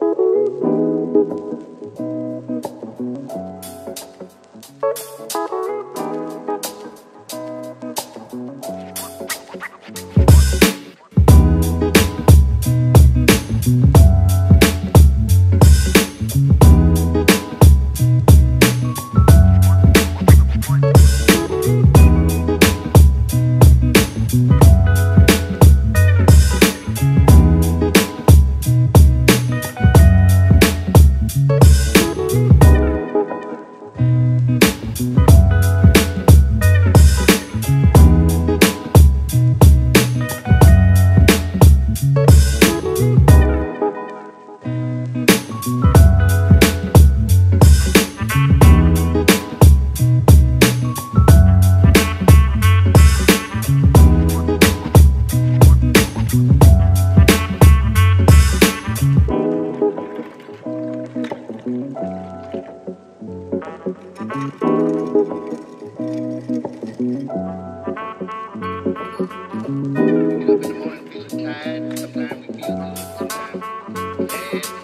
thank you Sometimes we feel good. Sometimes.